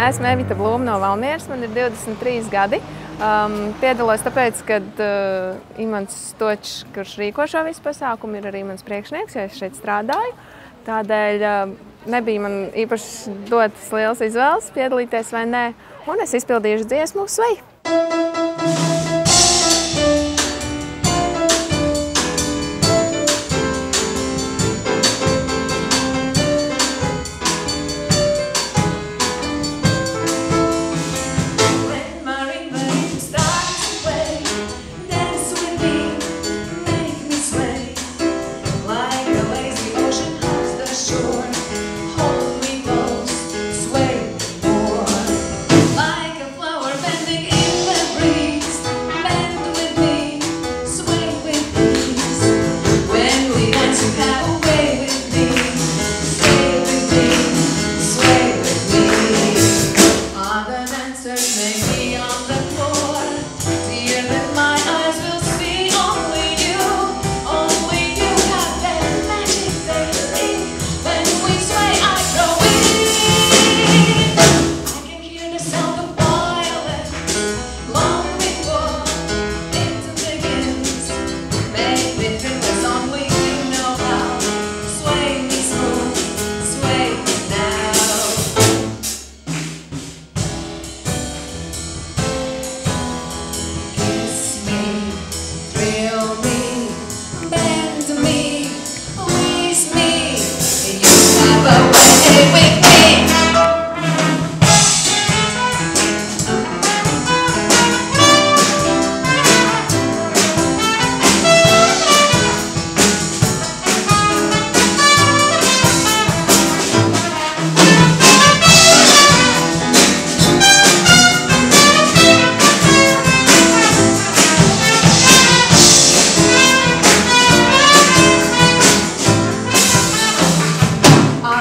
Esmu Evita Blūma no Valmieras, man ir 23 gadi. Um, piedalos tāpēc, ka uh, Imants Stočs, kurš rīko šo visu pasākumu, ir arī mans priekšnieks, jo es šeit strādāju. Tādēļ uh, nebija man īpaši dotas liels izvēles piedalīties vai nē, un es izpildīšu dziesmu Svei!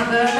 the